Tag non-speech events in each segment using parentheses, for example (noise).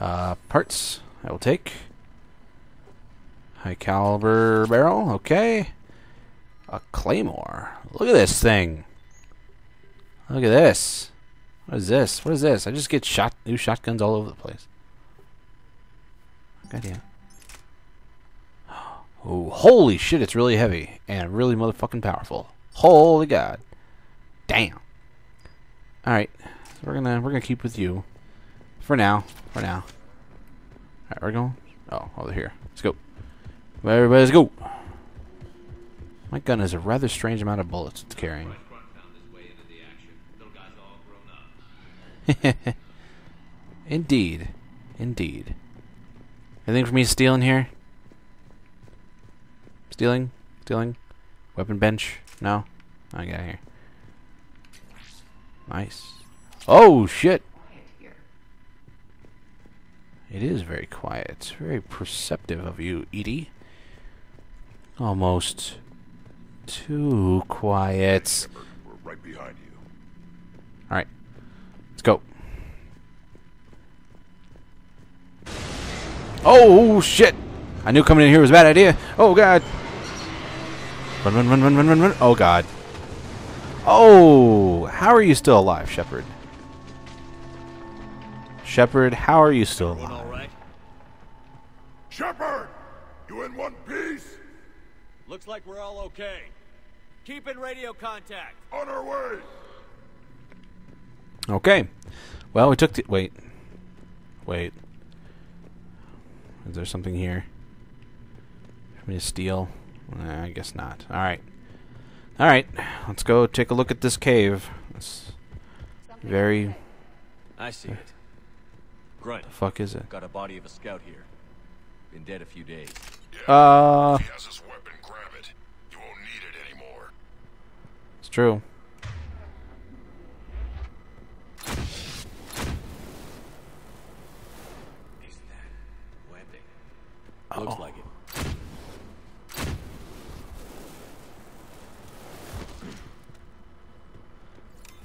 Uh, parts, I will take. High caliber barrel, okay. A claymore. Look at this thing. Look at this. What is this? What is this? I just get shot new shotguns all over the place. God damn. (gasps) Oh, holy shit, it's really heavy and really motherfucking powerful. Holy god. Damn. Alright. So we're gonna we're gonna keep with you. For now. For now. Alright, we're going. Oh, over here. Let's go. Everybody, let's go. My gun has a rather strange amount of bullets it's carrying. (laughs) Indeed. Indeed. Anything for me to steal in here? Stealing? Stealing? Weapon bench? No? I got here. Nice. Oh, shit! It is very quiet. It's very perceptive of you, EDI. Almost too quiet. We're right behind you. Alright. Let's go. Oh, shit! I knew coming in here was a bad idea. Oh, God. Run, run, run, run, run, run, run. Oh, God. Oh, how are you still alive, Shepard? Shepard, how are you still alive? right? Shepard! You in one piece? Looks like we're all okay. Keep in radio contact. On our way! Okay. Well, we took the... Wait. Wait. Is there something here? For me to steal? Nah, I guess not. Alright. Alright. Let's go take a look at this cave. It's very... I see it. Grunt, The fuck is it? got a body of a scout here. Been dead a few days. Uh... He has his weapon, grab it. You won't need it anymore. It's true. Isn't that weapon? Looks like it.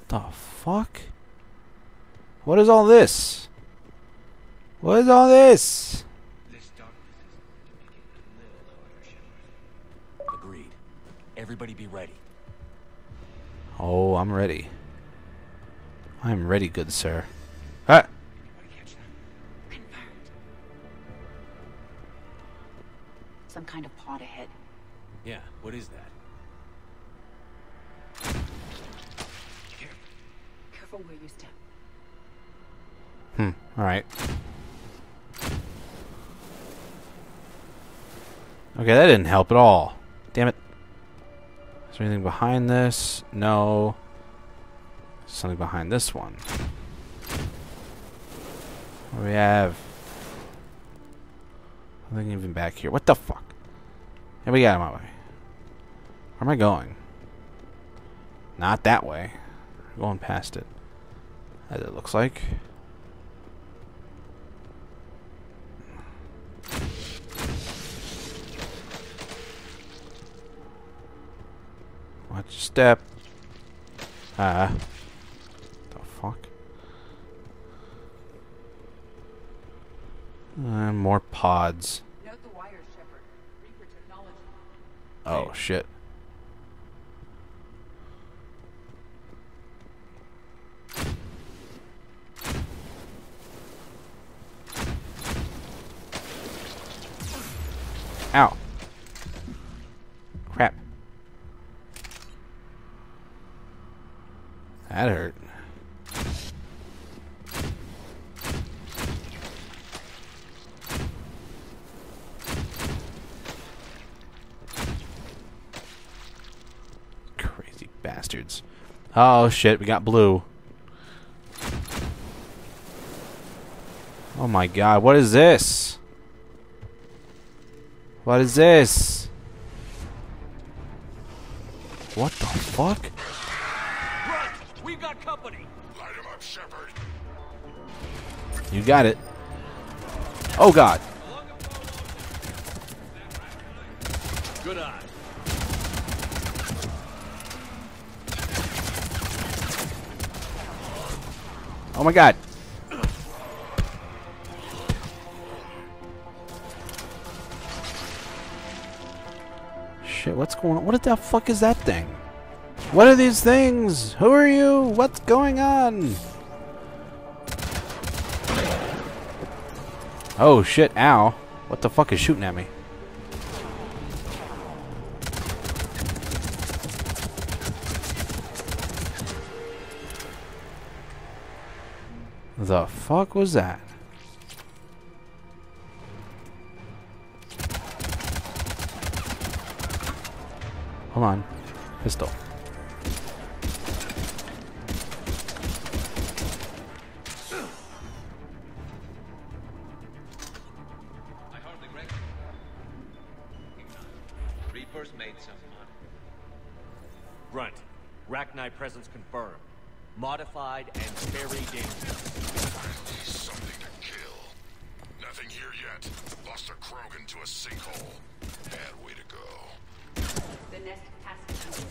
The fuck? What is all this? What is all this? Agreed. Everybody be ready. Oh, I'm ready. I'm ready, good sir. Ah! Some kind of pod ahead. Yeah, what is that? Careful where you step. Hmm, alright. Okay, that didn't help at all. Damn it. Is there anything behind this? No. Something behind this one. What do we have? Nothing even back here. What the fuck? Hey, we got him my way. Where am I going? Not that way. going past it. As it looks like. Watch your step. Ah. the fuck? Uh, more pods. Note the wires, Shepard. Reaper technology. Oh shit. Ow. That hurt. Crazy bastards. Oh shit, we got blue. Oh my god, what is this? What is this? What the fuck? Got company. Light him up, Shepard. You got it. Oh God. Good eye. Oh my God. Shit, what's going on? What the fuck is that thing? What are these things? Who are you? What's going on? Oh shit, ow. What the fuck is shooting at me? The fuck was that? Hold on. Pistol. Rachni presence confirmed. Modified and very dangerous. Something to kill. Nothing here yet. Lost a Krogan to a sinkhole. Bad way to go. The nest has to be.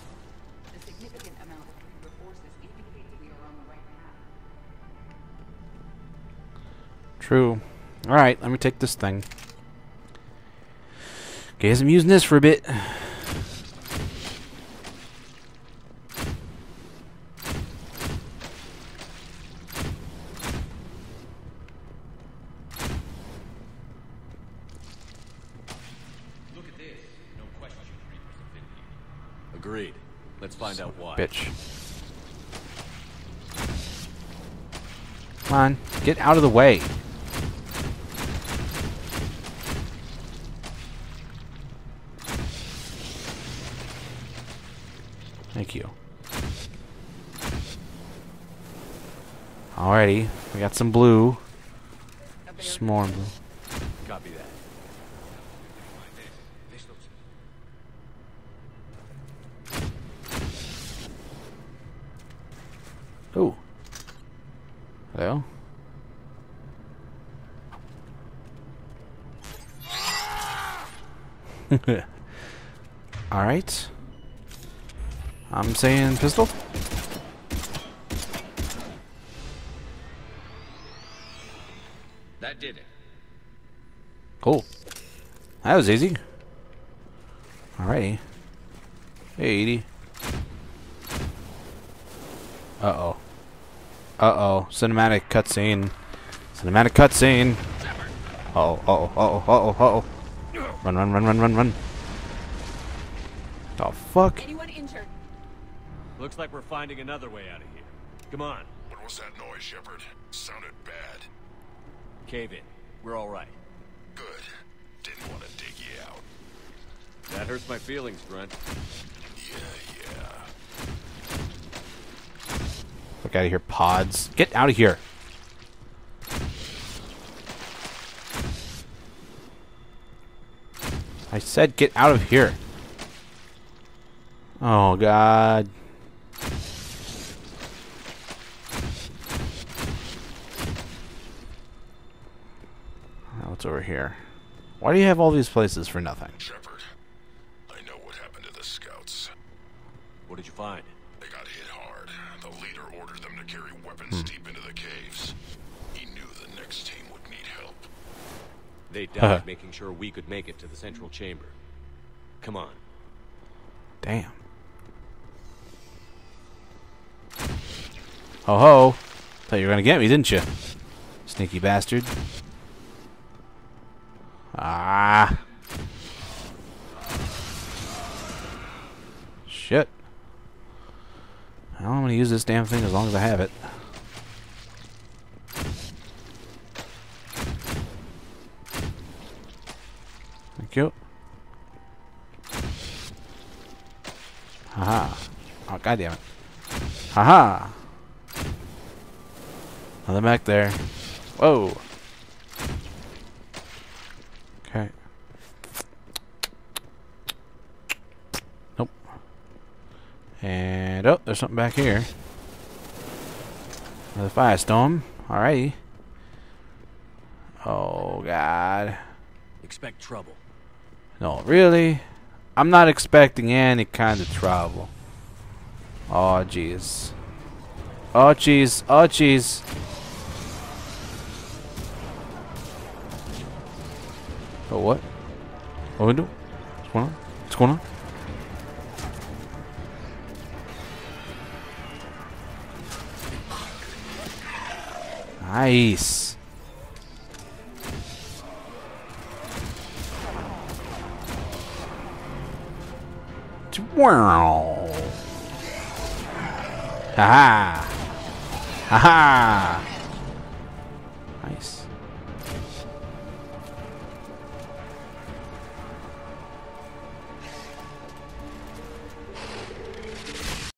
The significant amount of Reaper forces indicates we are on the right path. True. Alright, let me take this thing. Okay, I'm using this for a bit. Look at this. No question Reapers have been here. Agreed. Let's find out why. Bitch. Come on, get out of the way. Thank you. Alrighty, we got some blue. Some more blue. Copy that. Like this. This looks Ooh. Hello? (laughs) Alright. I'm saying pistol. That did it. Cool. That was easy. Alrighty. Hey, EDI. Uh-oh. Uh-oh. Cinematic cutscene. Cinematic cutscene. Uh-oh, uh-oh, uh-oh, uh-oh, uh-oh. Run, run, run, run, run, run. The fuck? Anyone injured? Looks like we're finding another way out of here. Come on. What was that noise, Shepard? Sounded bad. Cave in. We're all right. Good. Didn't want to dig you out. That hurts my feelings, Grunt. Yeah, yeah. Fuck out of here, pods. Get out of here. I said get out of here. Oh, God. What's over here? Why do you have all these places for nothing? Shepard, I know what happened to the scouts. What did you find? They got hit hard. The leader ordered them to carry weapons deep into the caves. He knew the next team would need help. They died making sure we could make it to the central chamber. Come on. Damn. Ho ho. Thought you were gonna get me, didn't you? Sneaky bastard. Ah. Shit. Well, I'm gonna use this damn thing as long as I have it. Thank you. Haha. Oh, god damn it. Haha. Another back there. Whoa. And oh, there's something back here. Another firestorm. Alrighty. Oh god. Expect trouble. No, really? I'm not expecting any kind of trouble. Oh, jeez. Oh, jeez. Oh, jeez. Oh, what? Oh, window? What's going on? What's going on? Nice. Wow. Ha ha. Ha ha.